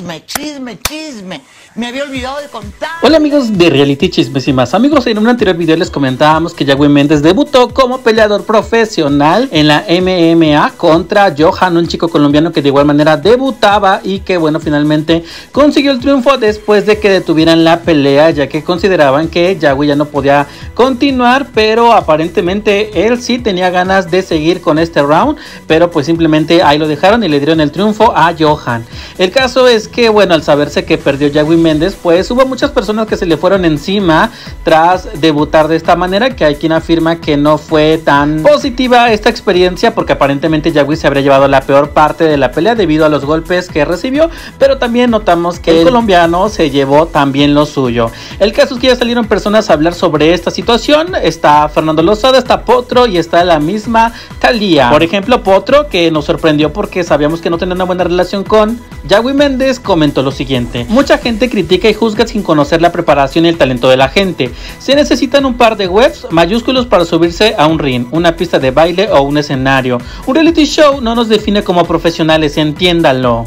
chisme, chisme, chisme. Me había olvidado de contar. Hola amigos de Reality Chismes y más. Amigos, en un anterior video les comentábamos que Yahweh Méndez debutó como peleador profesional en la MMA contra Johan, un chico colombiano que de igual manera debutaba y que bueno, finalmente consiguió el triunfo después de que detuvieran la pelea, ya que consideraban que Yahweh ya no podía continuar, pero aparentemente él sí tenía ganas de seguir con este round, pero pues simplemente ahí lo dejaron y le dieron el triunfo a Johan. El caso es que bueno, al saberse que perdió Yahweh Méndez, pues hubo muchas personas que se le fueron encima tras debutar de esta manera, que hay quien afirma que no fue tan positiva esta experiencia porque aparentemente Yagui se habría llevado la peor parte de la pelea debido a los golpes que recibió, pero también notamos que el colombiano se llevó también lo suyo. El caso es que ya salieron personas a hablar sobre esta situación, está Fernando Lozada, está Potro y está la misma Talía. Por ejemplo, Potro que nos sorprendió porque sabíamos que no tenía una buena relación con Yagui Méndez comentó lo siguiente, mucha gente critica y juzga sin conocer la preparación y el talento de la gente. Se necesitan un par de webs mayúsculos para subirse a un ring, una pista de baile o un escenario. Un reality show no nos define como profesionales, entiéndalo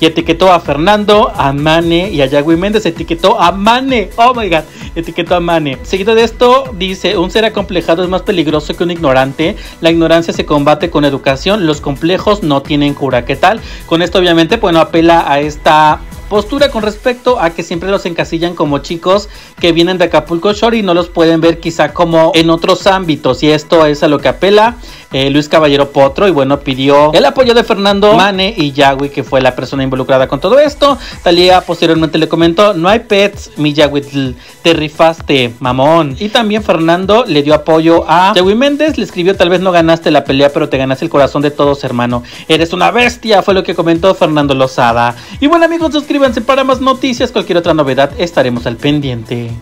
y etiquetó a Fernando, a Mane y a Yagui Méndez. Etiquetó a Mane. Oh my god. Etiquetó a Mane. Seguido de esto, dice: Un ser acomplejado es más peligroso que un ignorante. La ignorancia se combate con educación. Los complejos no tienen cura. ¿Qué tal? Con esto, obviamente, bueno, apela a esta postura con respecto a que siempre los encasillan como chicos que vienen de Acapulco Shore y no los pueden ver quizá como en otros ámbitos y esto es a lo que apela eh, Luis Caballero Potro y bueno pidió el apoyo de Fernando Mane y Yagui que fue la persona involucrada con todo esto. Talía posteriormente le comentó no hay pets mi Yagui te rifaste mamón y también Fernando le dio apoyo a Yagui Méndez le escribió tal vez no ganaste la pelea pero te ganaste el corazón de todos hermano. Eres una bestia fue lo que comentó Fernando Lozada. Y bueno amigos suscríbanse para más noticias, cualquier otra novedad estaremos al pendiente.